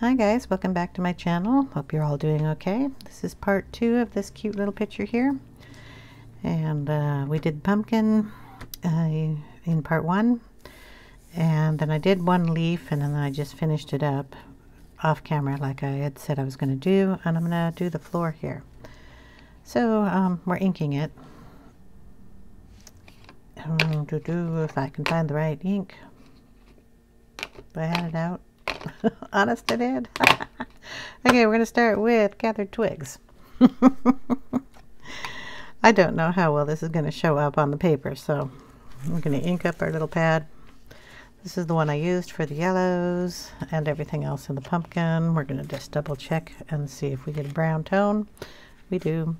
Hi guys, welcome back to my channel. Hope you're all doing okay. This is part two of this cute little picture here. And uh, we did pumpkin uh, in part one. And then I did one leaf and then I just finished it up off camera like I had said I was going to do. And I'm going to do the floor here. So um, we're inking it. Um, do do if I can find the right ink. Do I had it out? Honest I did. okay, we're going to start with gathered twigs. I don't know how well this is going to show up on the paper, so we're going to ink up our little pad. This is the one I used for the yellows and everything else in the pumpkin. We're going to just double check and see if we get a brown tone. We do.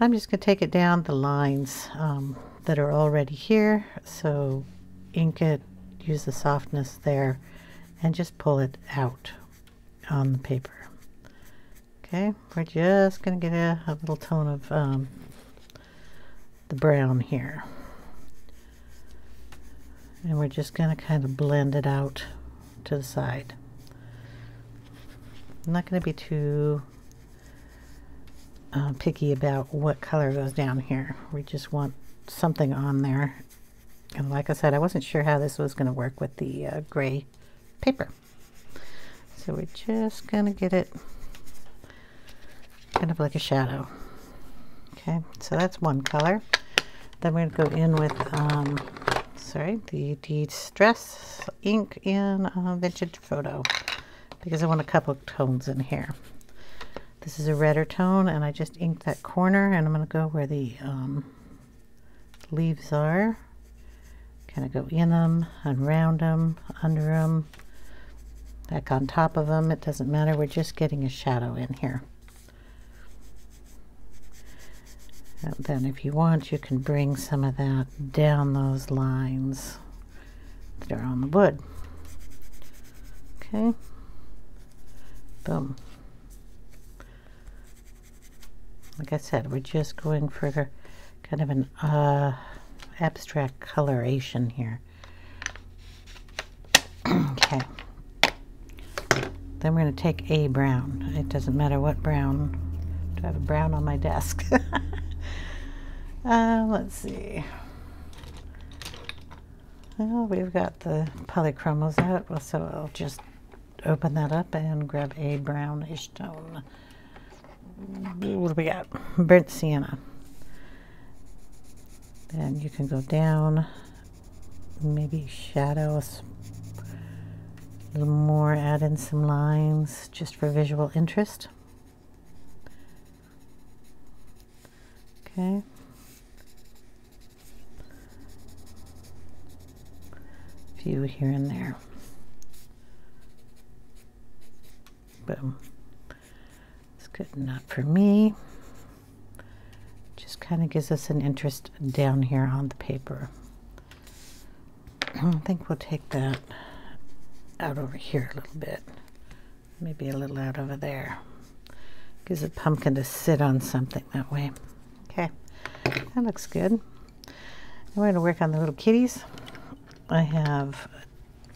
I'm just going to take it down the lines um, that are already here. So ink it, use the softness there and just pull it out on the paper. Okay, we're just going to get a, a, little tone of um, the brown here. And we're just going to kind of blend it out to the side. I'm not going to be too uh, picky about what color goes down here. We just want something on there. And like I said, I wasn't sure how this was going to work with the uh, gray paper. So we're just going to get it kind of like a shadow. Okay, so that's one color. Then we're going to go in with, um, sorry, the Distress ink in uh, Vintage Photo because I want a couple tones in here. This is a redder tone and I just inked that corner and I'm going to go where the um, leaves are. Kind of go in them, around them, under them, back on top of them. It doesn't matter. We're just getting a shadow in here. And then if you want, you can bring some of that down those lines that are on the wood. Okay. Boom. Like I said, we're just going for kind of an uh, abstract coloration here. okay. Then we're going to take a brown. It doesn't matter what brown. Do I have a brown on my desk? uh, let's see. Well, we've got the polychromos out, so I'll just open that up and grab a brownish tone. What do we got? Burnt sienna. Then you can go down, maybe shadow a little more, add in some lines just for visual interest. Okay. A few here and there. Boom. It's good enough for me. Just kind of gives us an interest down here on the paper. I think we'll take that out over here a little bit. Maybe a little out over there. Gives a pumpkin to sit on something that way. Okay, that looks good. I'm going to work on the little kitties. I have,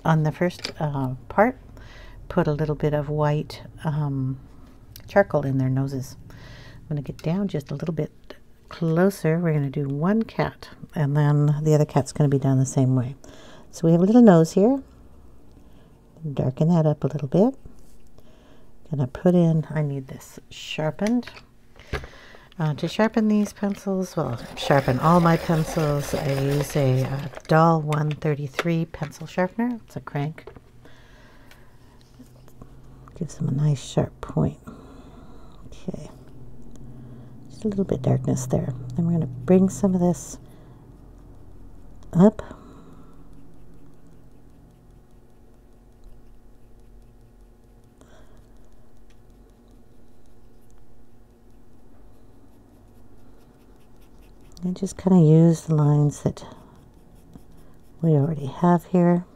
on the first uh, part, put a little bit of white um, charcoal in their noses. I'm going to get down just a little bit closer. We're going to do one cat, and then the other cat's going to be done the same way. So we have a little nose here darken that up a little bit. Gonna put in, I need this sharpened. Uh, to sharpen these pencils, well, sharpen all my pencils, I use a, a uh, Dahle 133 pencil sharpener. It's a crank. Gives them a nice sharp point. Okay. Just a little bit darkness there. Then we're going to bring some of this up and just kind of use the lines that we already have here.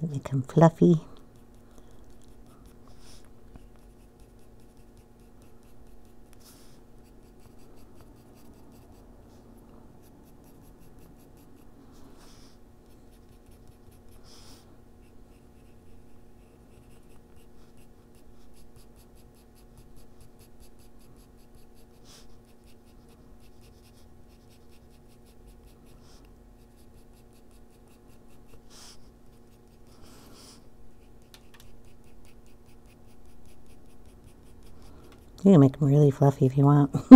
Make them fluffy. You can make them really fluffy if you want.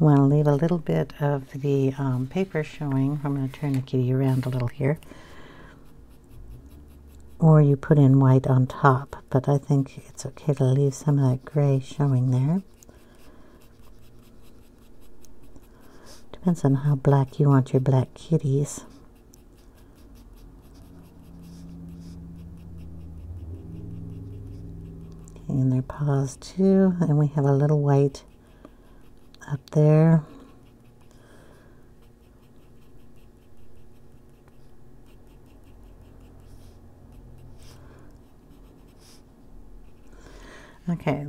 want to leave a little bit of the um, paper showing. I'm going to turn the kitty around a little here. Or you put in white on top, but I think it's okay to leave some of that gray showing there. Depends on how black you want your black kitties. and their paws too. And we have a little white up there. Okay,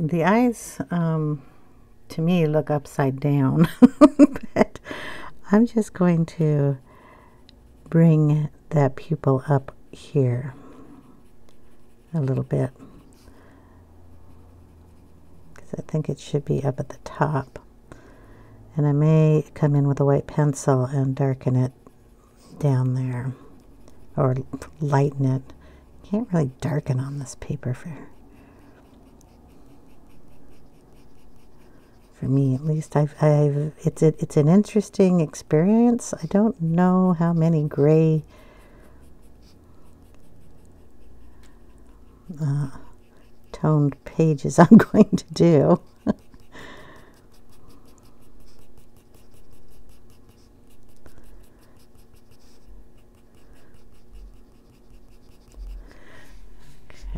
the eyes um, to me look upside down, but I'm just going to bring that pupil up here a little bit. Because I think it should be up at the top. And I may come in with a white pencil and darken it down there or lighten it. Can't really darken on this paper for for me at least. I've, I've it's a, it's an interesting experience. I don't know how many gray uh, toned pages I'm going to do. okay,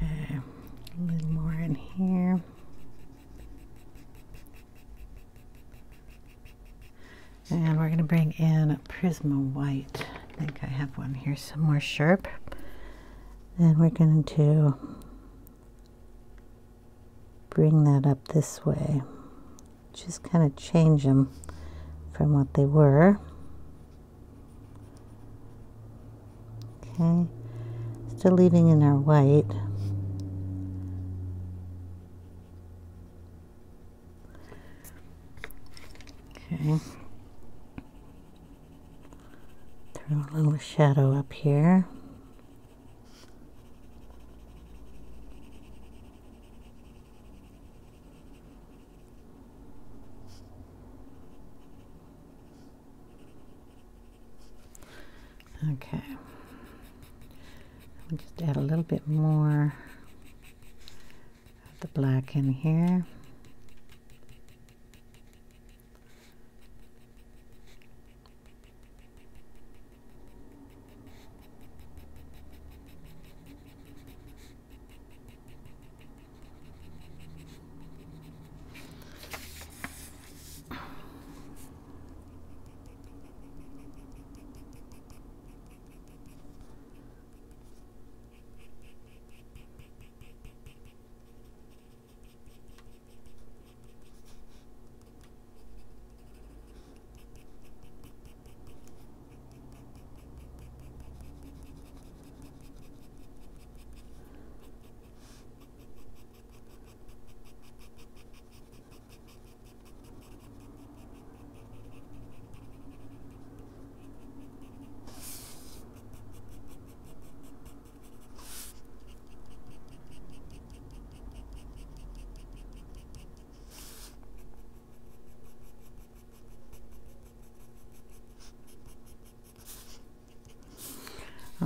a little more in here. And we're going to bring in Prisma White. I think I have one here somewhere sharp. And we're going to bring that up this way. Just kind of change them from what they were. Okay, still leaving in our white. Okay. A little shadow up here. Okay. I'll just add a little bit more of the black in here.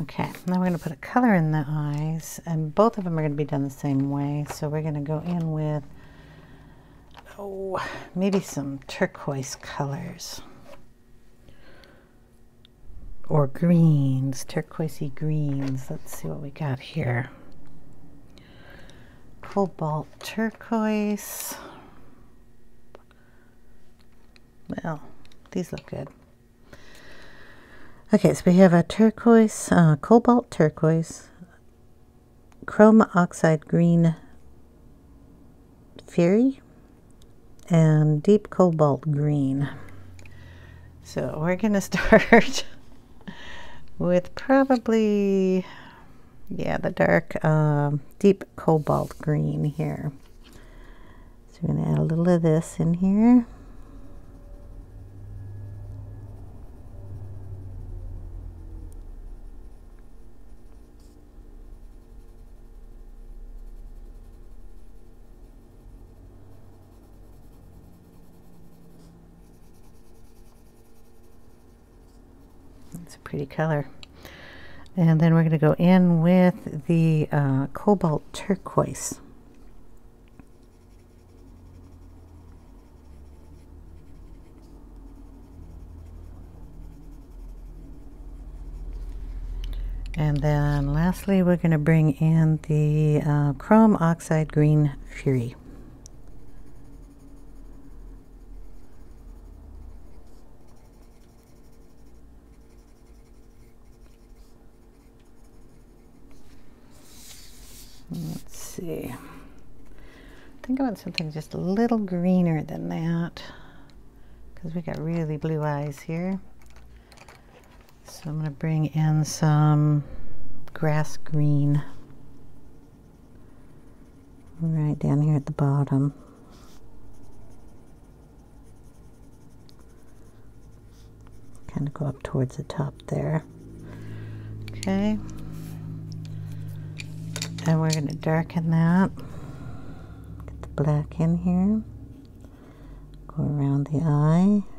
Okay, now we're going to put a color in the eyes, and both of them are going to be done the same way. So we're going to go in with, oh, maybe some turquoise colors. Or greens, turquoisey greens. Let's see what we got here. Cobalt turquoise. Well, these look good. Okay, so we have a turquoise, uh, cobalt turquoise, chrome oxide green fiery, and deep cobalt green. So we're going to start with probably, yeah, the dark, um, deep cobalt green here. So we're going to add a little of this in here. It's a pretty color. And then we're going to go in with the uh, cobalt turquoise. And then lastly, we're going to bring in the uh, Chrome Oxide Green Fiery. Let's see. I think I want something just a little greener than that because we got really blue eyes here. So I'm going to bring in some grass green right down here at the bottom. Kind of go up towards the top there. Okay. And we're going to darken that. Black in here. Go around the eye.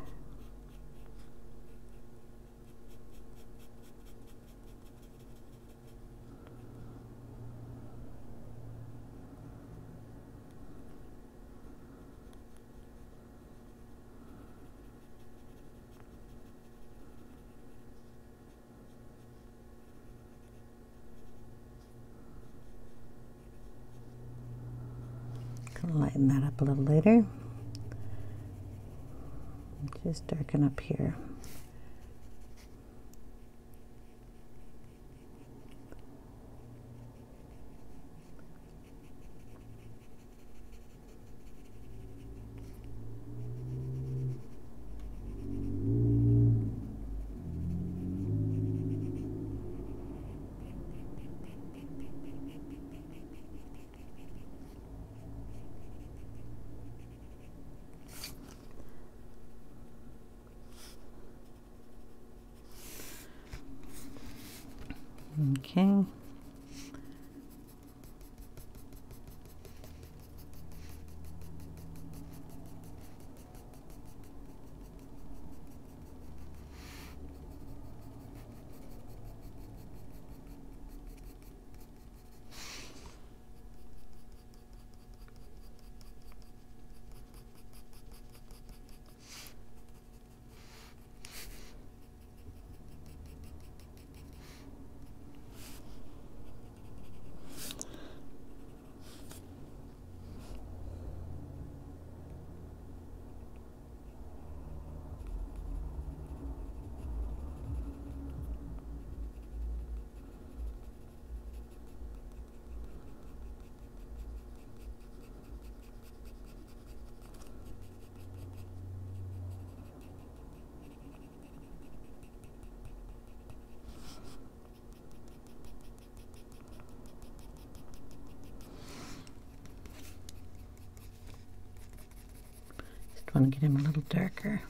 Want to get him a little darker.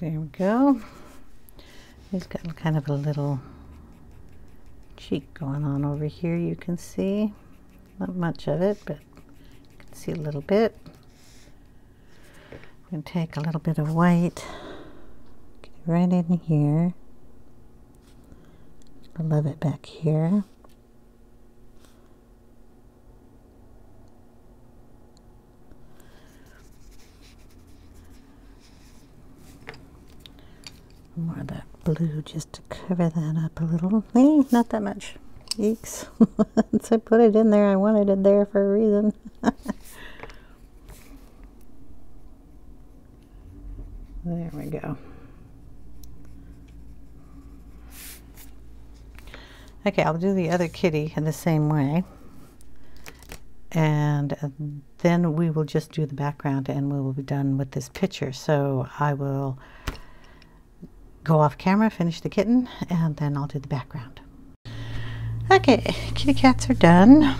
There we go. He's got kind of a little cheek going on over here, you can see. Not much of it, but you can see a little bit. I'm going to take a little bit of white, get right in here. I love it back here. More of that blue just to cover that up a little. Eh, not that much. Eeks. Once I put it in there, I wanted it there for a reason. there we go. Okay, I'll do the other kitty in the same way. And then we will just do the background and we will be done with this picture. So I will go off camera, finish the kitten, and then I'll do the background. Okay, kitty cats are done.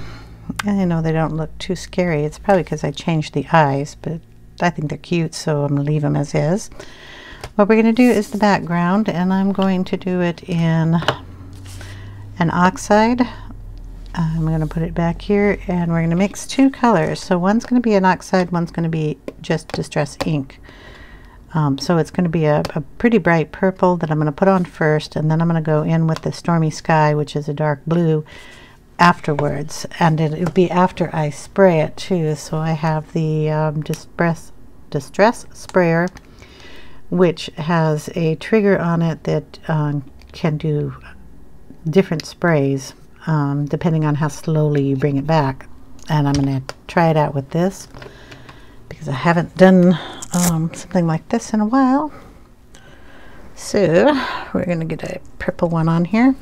I know they don't look too scary. It's probably because I changed the eyes, but I think they're cute, so I'm going to leave them as is. What we're going to do is the background, and I'm going to do it in an oxide I'm going to put it back here and we're going to mix two colors. So one's going to be an oxide, one's going to be just distress ink. Um, so it's going to be a, a, pretty bright purple that I'm going to put on first and then I'm going to go in with the stormy sky which is a dark blue afterwards and it, will be after I spray it too so I have the um, distress, distress sprayer which has a trigger on it that um, can do different sprays um, depending on how slowly you bring it back and I'm going to try it out with this because I haven't done um, something like this in a while. So we're going to get a purple one on here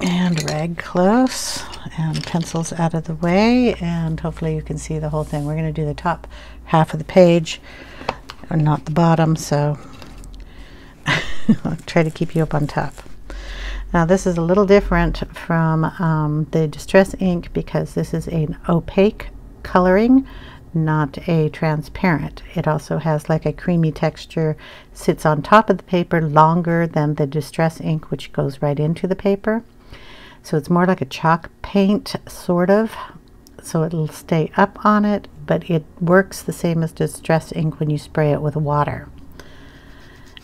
and rag close and pencils out of the way and hopefully you can see the whole thing. We're going to do the top half of the page and not the bottom so I'll try to keep you up on top. Now this is a little different from um, the Distress ink because this is an opaque coloring not a transparent. It also has like a creamy texture, sits on top of the paper longer than the Distress ink, which goes right into the paper. So it's more like a chalk paint, sort of. So it'll stay up on it, but it works the same as Distress ink when you spray it with water.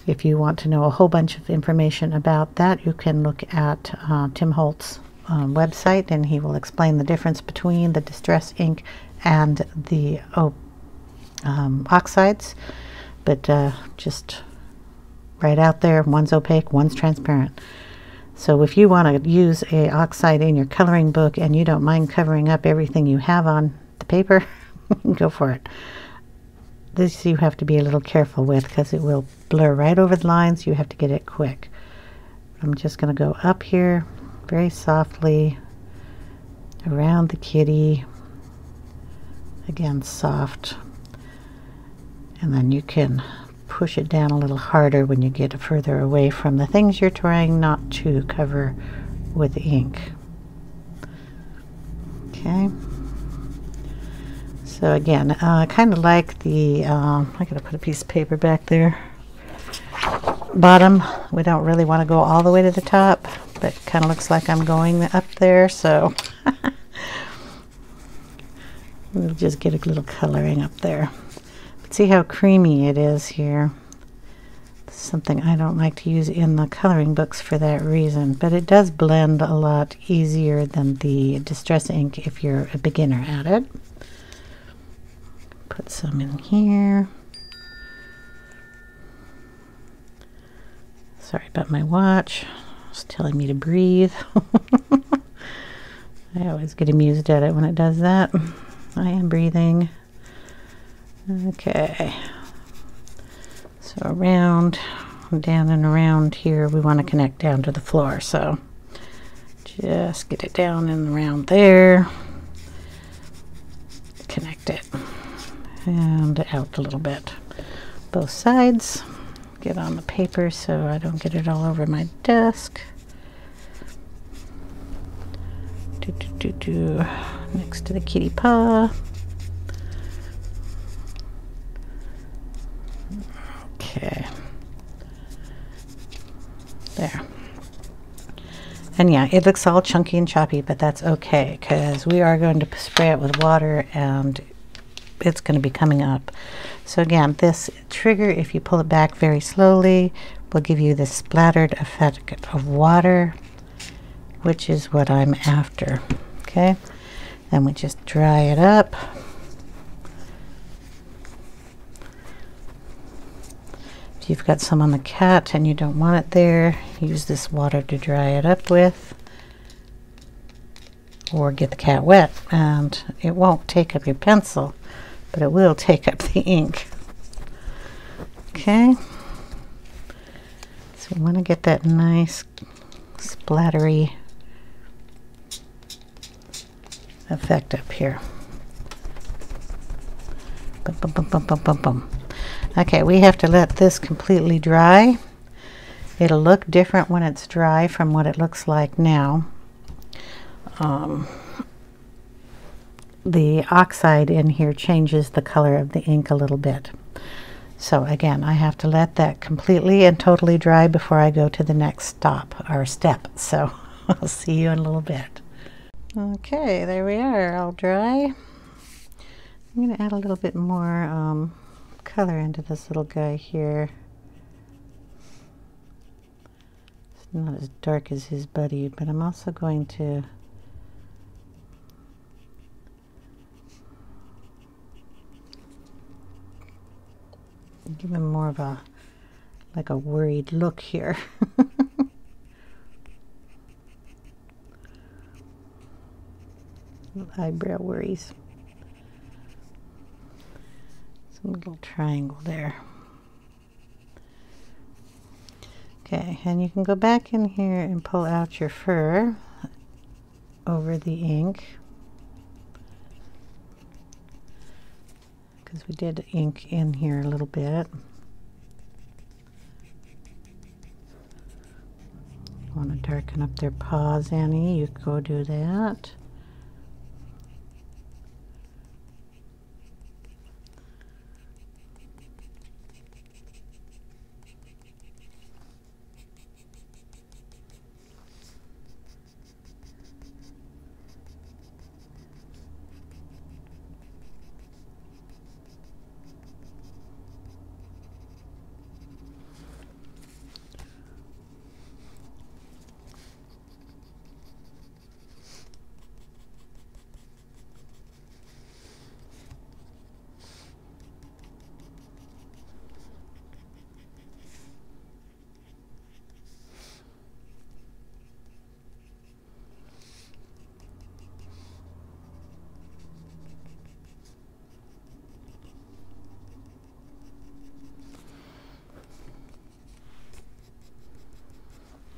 If you want to know a whole bunch of information about that, you can look at uh, Tim Holtz' um, website and he will explain the difference between the Distress ink and the oh, um, oxides, but uh, just right out there, one's opaque, one's transparent. So if you want to use a oxide in your coloring book and you don't mind covering up everything you have on the paper, go for it. This you have to be a little careful with because it will blur right over the lines. You have to get it quick. I'm just going to go up here very softly around the kitty again soft and then you can push it down a little harder when you get further away from the things you're trying not to cover with ink okay so again uh, kind of like the um, I gotta put a piece of paper back there bottom we don't really want to go all the way to the top but kind of looks like I'm going up there so We'll just get a little coloring up there. But see how creamy it is here. Something I don't like to use in the coloring books for that reason. But it does blend a lot easier than the Distress ink if you're a beginner at it. Put some in here. Sorry about my watch. It's telling me to breathe. I always get amused at it when it does that. I am breathing. Okay. So around, down and around here, we want to connect down to the floor. So just get it down and around there. Connect it. And out a little bit. Both sides. Get on the paper so I don't get it all over my desk. Do, do, do, do next to the kitty paw. Okay. There. And yeah, it looks all chunky and choppy, but that's okay because we are going to spray it with water and it's going to be coming up. So again, this trigger, if you pull it back very slowly, will give you this splattered effect of water, which is what I'm after. Okay. Then we just dry it up. If you've got some on the cat and you don't want it there, use this water to dry it up with. Or get the cat wet and it won't take up your pencil, but it will take up the ink. Okay. So we want to get that nice splattery effect up here. Boom, boom, boom. Okay, we have to let this completely dry. It'll look different when it's dry from what it looks like now. Um, the oxide in here changes the color of the ink a little bit. So again, I have to let that completely and totally dry before I go to the next stop or step. So I'll see you in a little bit. Okay, there we are, all dry. I'm going to add a little bit more um, color into this little guy here. It's not as dark as his buddy, but I'm also going to give him more of a like a worried look here. eyebrow worries. Some little triangle there. Okay, and you can go back in here and pull out your fur over the ink. Because we did ink in here a little bit. Want to darken up their paws, Annie? You go do that.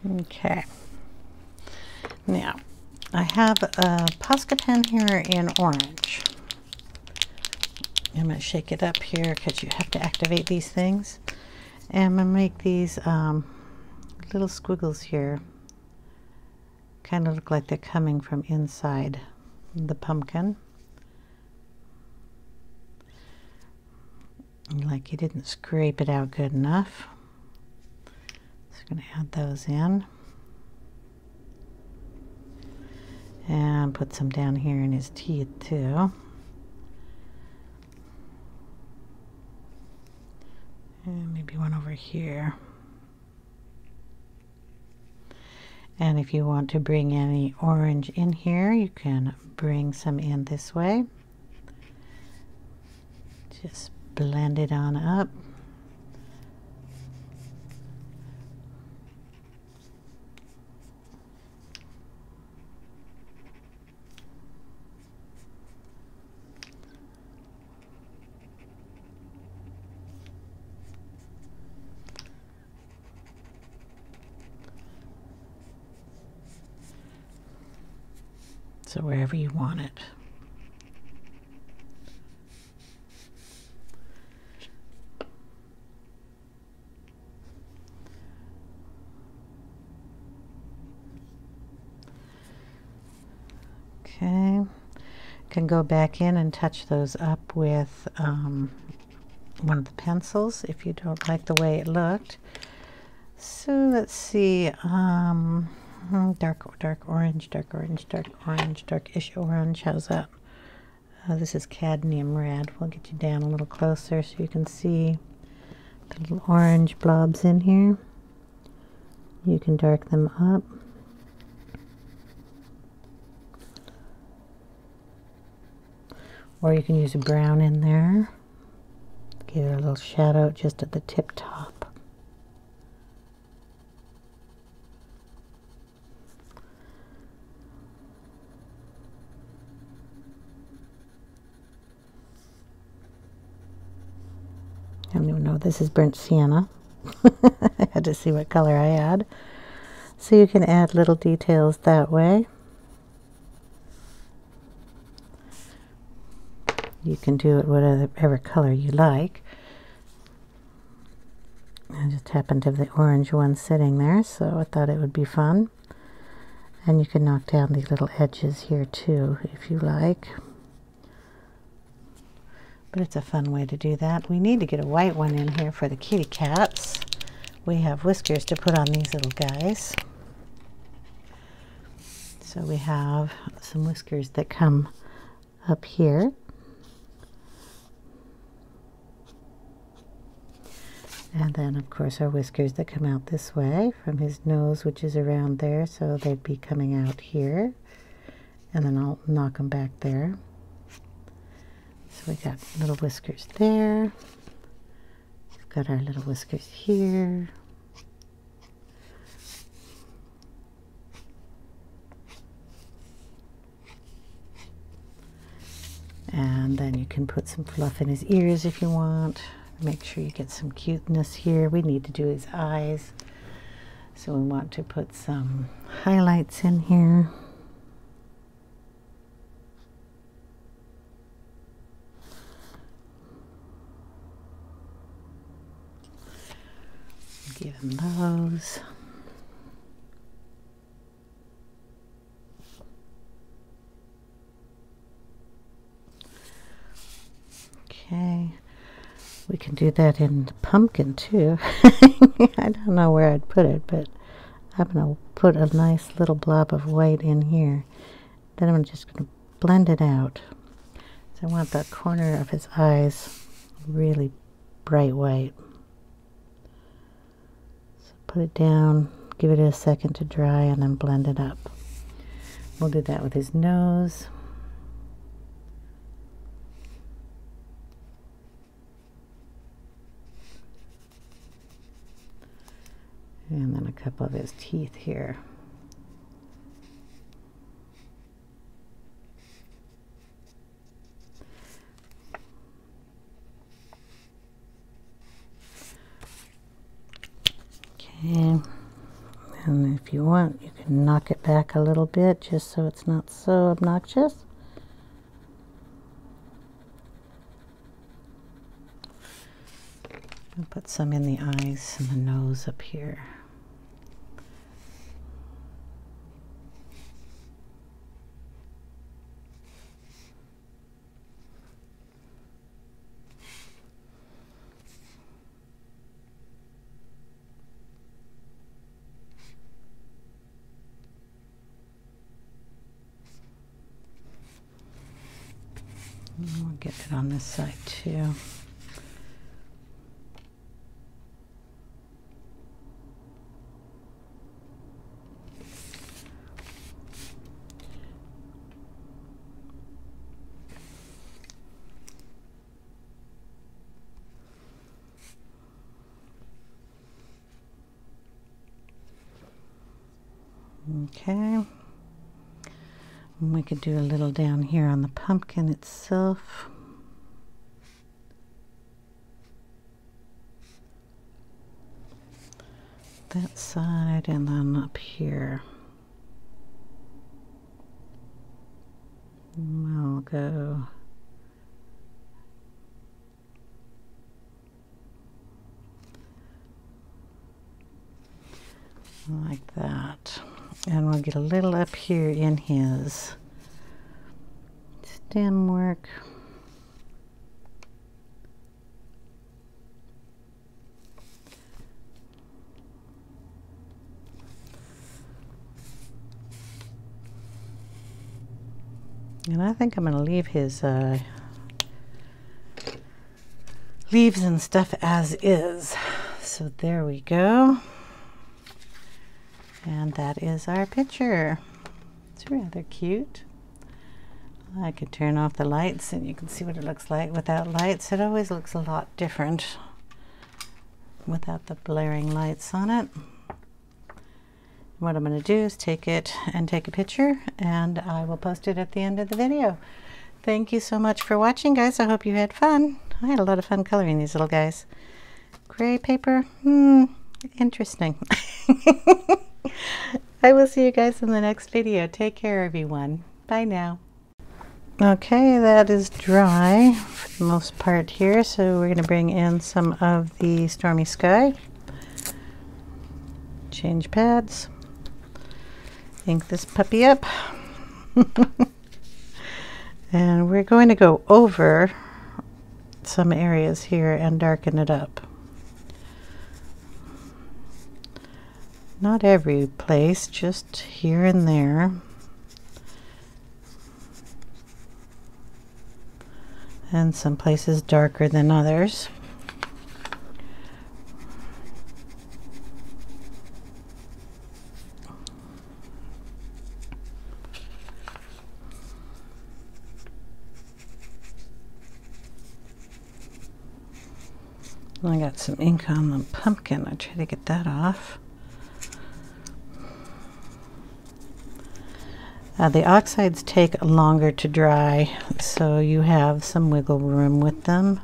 Okay. Now, I have a Posca pen here in orange. I'm going to shake it up here because you have to activate these things. And I'm going to make these um, little squiggles here. Kind of look like they're coming from inside the pumpkin. Like you didn't scrape it out good enough going to add those in. And put some down here in his teeth too. And maybe one over here. And if you want to bring any orange in here, you can bring some in this way. Just blend it on up. So you want it. Okay, can go back in and touch those up with um, one of the pencils if you don't like the way it looked. So let's see. Um, Mm-hmm. dark, dark orange, dark orange, dark orange, darkish orange. How's that? Uh, this is cadmium red. We'll get you down a little closer so you can see the little orange blobs in here. You can dark them up. Or you can use a brown in there. Give it a little shadow just at the tip top. I don't even know. This is burnt sienna. I had to see what color I had. So you can add little details that way. You can do it whatever color you like. I just happened to have the orange one sitting there, so I thought it would be fun. And you can knock down these little edges here too, if you like but it's a fun way to do that. We need to get a white one in here for the kitty cats. We have whiskers to put on these little guys. So we have some whiskers that come up here. And then, of course, our whiskers that come out this way from his nose, which is around there, so they'd be coming out here. And then I'll knock them back there. We got little whiskers there. We've got our little whiskers here. And then you can put some fluff in his ears if you want. Make sure you get some cuteness here. We need to do his eyes. So we want to put some highlights in here. Give him Okay, we can do that in the pumpkin too. I don't know where I'd put it, but I'm going to put a nice little blob of white in here. Then I'm just going to blend it out. So I want the corner of his eyes really bright white. Put it down, give it a second to dry, and then blend it up. We'll do that with his nose. and then a couple of his teeth here. Okay, and if you want, you can knock it back a little bit just so it's not so obnoxious. And put some in the eyes and the nose up here. We'll get it on this side too. Okay. And we could do a little down here on the pumpkin itself. That side and then up here. I'll go like that and we'll get a little up here in his stem work. And I think I'm going to leave his uh, leaves and stuff as is. So there we go. And that is our picture. It's rather cute. I could turn off the lights and you can see what it looks like without lights. It always looks a lot different without the blaring lights on it. What I'm going to do is take it and take a picture and I will post it at the end of the video. Thank you so much for watching guys. I hope you had fun. I had a lot of fun coloring these little guys. Gray paper, hmm, interesting. I will see you guys in the next video. Take care, everyone. Bye now. Okay, that is dry for the most part here, so we're going to bring in some of the Stormy Sky. Change pads ink this puppy up. and we're going to go over some areas here and darken it up. Not every place, just here and there. And some places darker than others. I got some ink on the pumpkin. I try to get that off. Uh, the oxides take longer to dry, so you have some wiggle room with them.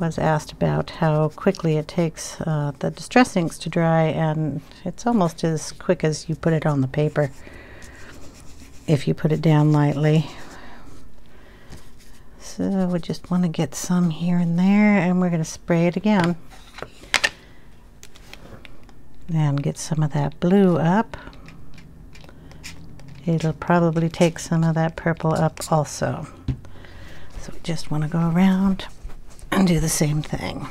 I was asked about how quickly it takes uh, the distress inks to dry, and it's almost as quick as you put it on the paper if you put it down lightly. So we just want to get some here and there, and we're going to spray it again. And get some of that blue up. It'll probably take some of that purple up also. So we just want to go around and do the same thing.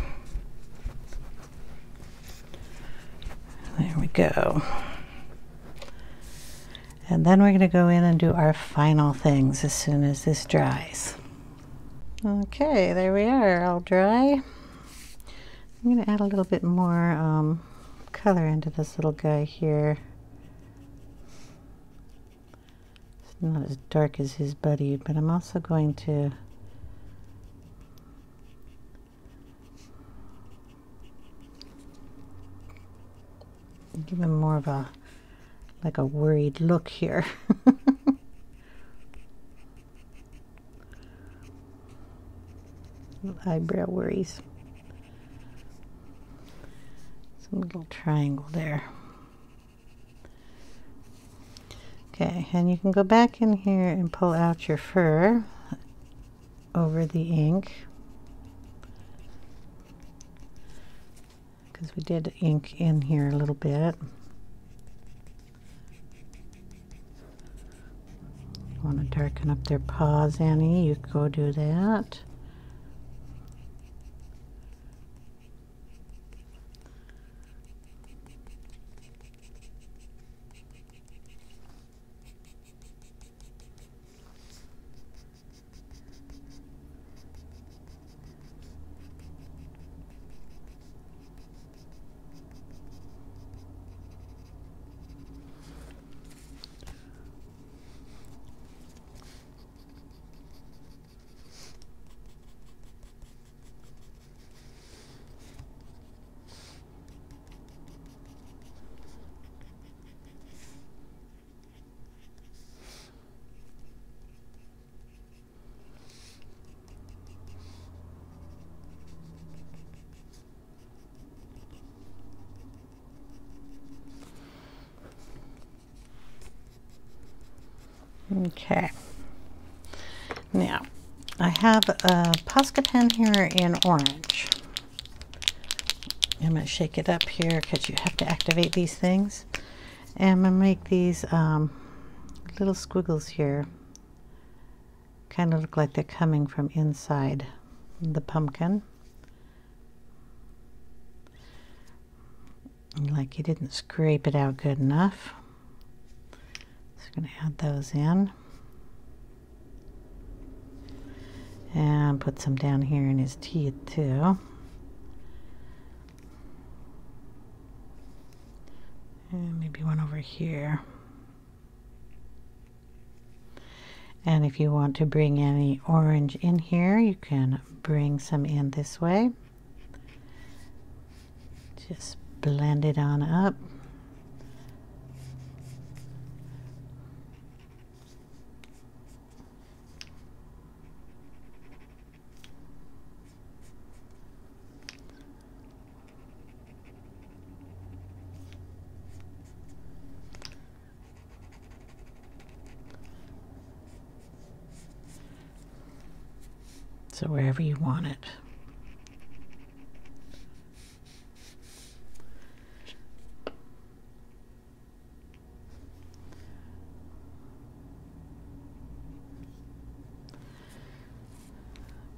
There we go. And then we're going to go in and do our final things as soon as this dries. Okay, there we are, all dry. I'm going to add a little bit more um, color into this little guy here. It's not as dark as his buddy, but I'm also going to give him more of a like a worried look here. eyebrow worries. Some little triangle there. Okay, and you can go back in here and pull out your fur over the ink. Because we did ink in here a little bit. Want to darken up their paws, Annie, you go do that. Okay. Now, I have a Posca pen here in orange. I'm going to shake it up here because you have to activate these things. And I'm going to make these um, little squiggles here. Kind of look like they're coming from inside the pumpkin. Like you didn't scrape it out good enough. So I'm going to add those in. And put some down here in his teeth too. And maybe one over here. And if you want to bring any orange in here, you can bring some in this way. Just blend it on up. So wherever you want it.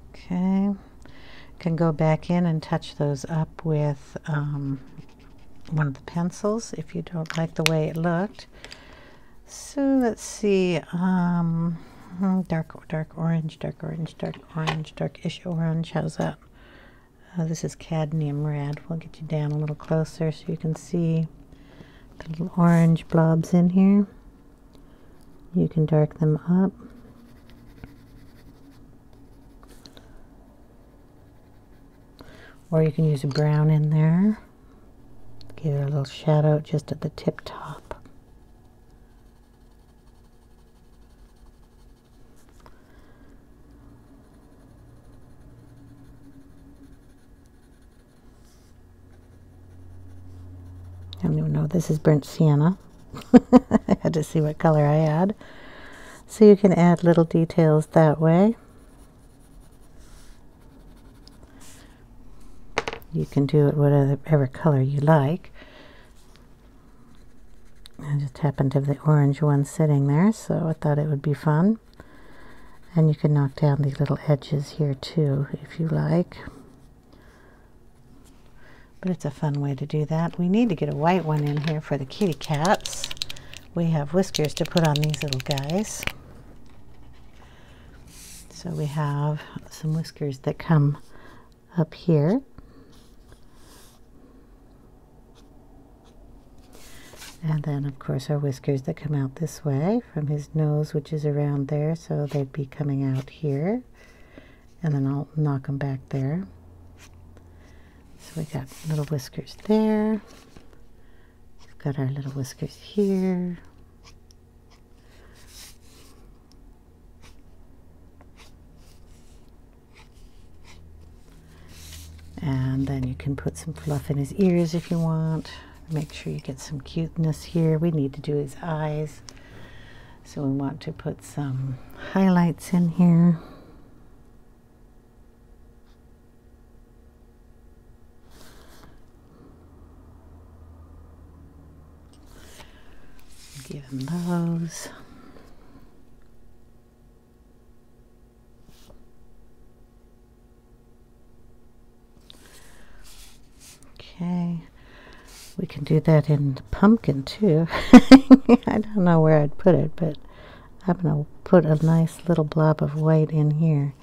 Okay, can go back in and touch those up with um, one of the pencils if you don't like the way it looked. So let's see, um, Mm, dark, dark orange, dark orange, dark orange, darkish orange. How's that? Uh, this is cadmium red. We'll get you down a little closer so you can see the little orange blobs in here. You can dark them up. Or you can use a brown in there. Give it a little shadow just at the tip top. I don't even know. This is burnt sienna. I had to see what color I had. So you can add little details that way. You can do it whatever color you like. I just happened to have the orange one sitting there, so I thought it would be fun. And you can knock down the little edges here too, if you like. But it's a fun way to do that. We need to get a white one in here for the kitty cats. We have whiskers to put on these little guys. So we have some whiskers that come up here. And then, of course, our whiskers that come out this way from his nose, which is around there, so they'd be coming out here. And then I'll knock them back there. So we got little whiskers there. We've got our little whiskers here. And then you can put some fluff in his ears if you want. Make sure you get some cuteness here. We need to do his eyes. So we want to put some highlights in here. Give him those. Okay, we can do that in the pumpkin too. I don't know where I'd put it, but I'm going to put a nice little blob of white in here.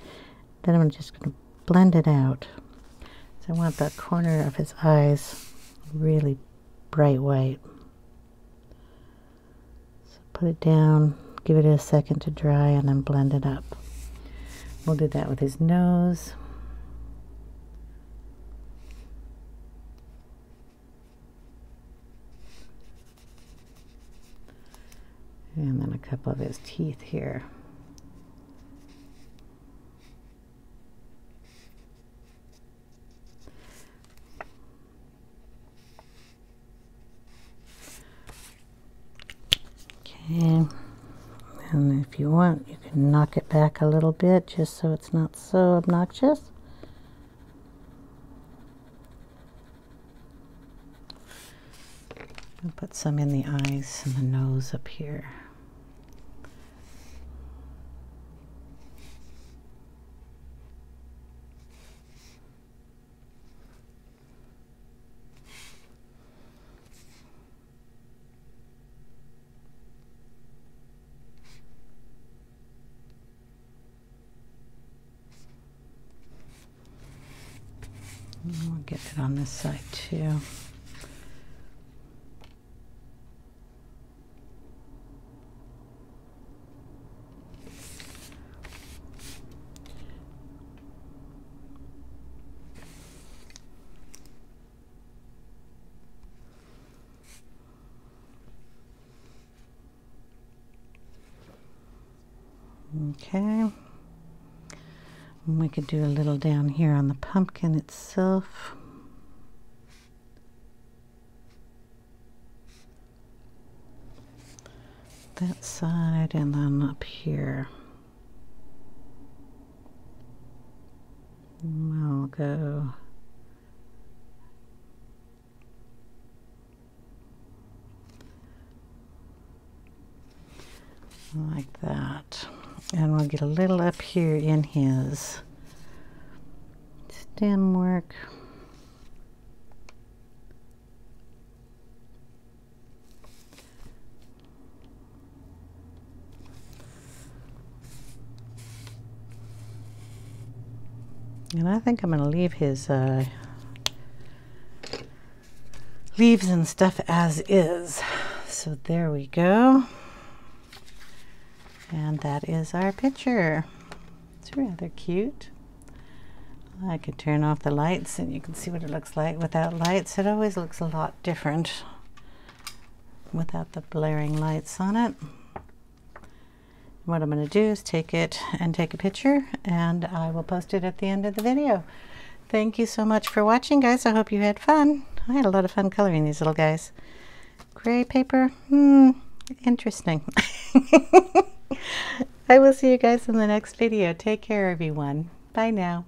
Then I'm just going to blend it out. So I want the corner of his eyes really bright white put it down, give it a second to dry, and then blend it up. We'll do that with his nose. And then a couple of his teeth here. Okay, and if you want, you can knock it back a little bit just so it's not so obnoxious. And put some in the eyes and the nose up here. We'll get it on this side too. Okay. And we could do a little down here on the pumpkin itself. and we'll get a little up here in his stem work. And I think I'm going to leave his uh, leaves and stuff as is. So there we go. And that is our picture. It's rather cute. I could turn off the lights and you can see what it looks like without lights. It always looks a lot different without the blaring lights on it. What I'm going to do is take it and take a picture and I will post it at the end of the video. Thank you so much for watching guys. I hope you had fun. I had a lot of fun coloring these little guys. Gray paper, hmm, interesting. I will see you guys in the next video. Take care everyone. Bye now.